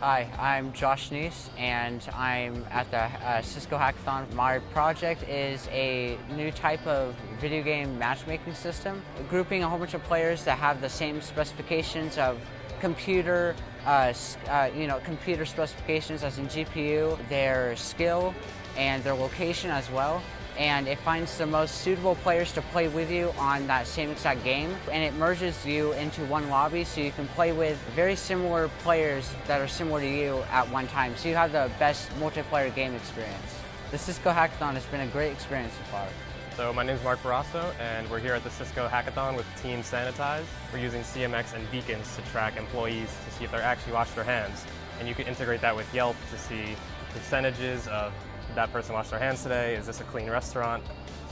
Hi, I'm Josh Neese and I'm at the uh, Cisco Hackathon. My project is a new type of video game matchmaking system, grouping a whole bunch of players that have the same specifications of computer, uh, uh, you know, computer specifications as in GPU, their skill, and their location as well and it finds the most suitable players to play with you on that same exact game and it merges you into one lobby so you can play with very similar players that are similar to you at one time so you have the best multiplayer game experience. The Cisco Hackathon has been a great experience so far. So my name is Mark Barrasso and we're here at the Cisco Hackathon with Team Sanitize. We're using CMX and beacons to track employees to see if they're actually washed their hands. And you can integrate that with Yelp to see percentages of that person washed their hands today? Is this a clean restaurant?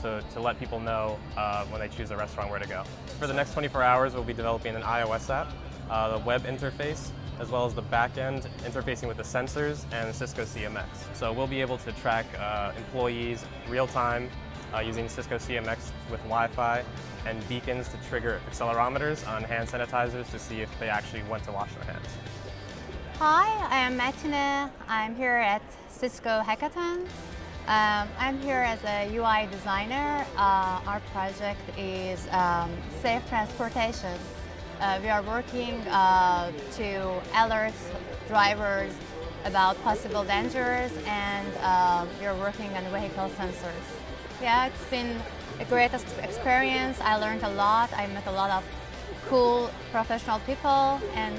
So to let people know uh, when they choose a restaurant where to go. For the next 24 hours, we'll be developing an iOS app, uh, the web interface, as well as the back end interfacing with the sensors and Cisco CMX. So we'll be able to track uh, employees real time uh, using Cisco CMX with Wi-Fi and beacons to trigger accelerometers on hand sanitizers to see if they actually went to wash their hands. Hi, I am Matina. I'm here at Cisco Hackathon. Um, I'm here as a UI designer. Uh, our project is um, safe transportation. Uh, we are working uh, to alert drivers about possible dangers and uh, we are working on vehicle sensors. Yeah, it's been a great experience. I learned a lot. I met a lot of cool professional people and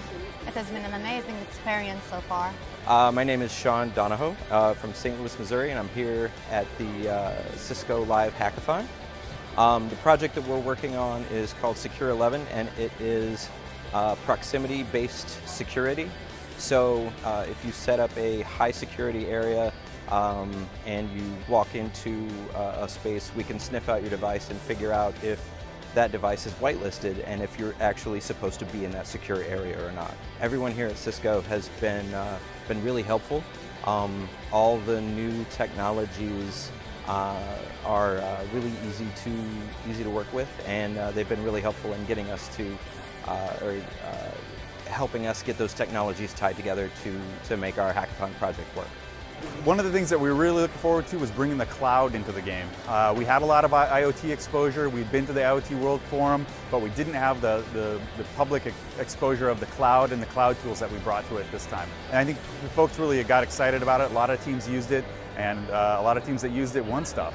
it has been an amazing experience so far. Uh, my name is Sean Donahoe uh, from St. Louis, Missouri, and I'm here at the uh, Cisco Live Hackathon. Um, the project that we're working on is called Secure 11, and it is uh, proximity-based security. So uh, if you set up a high security area um, and you walk into uh, a space, we can sniff out your device and figure out if that device is whitelisted and if you're actually supposed to be in that secure area or not. Everyone here at Cisco has been, uh, been really helpful. Um, all the new technologies uh, are uh, really easy to, easy to work with and uh, they've been really helpful in getting us to, uh, or uh, helping us get those technologies tied together to, to make our hackathon project work. One of the things that we were really looking forward to was bringing the cloud into the game. Uh, we had a lot of IoT exposure. We'd been to the IoT World Forum, but we didn't have the, the, the public exposure of the cloud and the cloud tools that we brought to it this time. And I think folks really got excited about it. A lot of teams used it, and uh, a lot of teams that used it won stuff.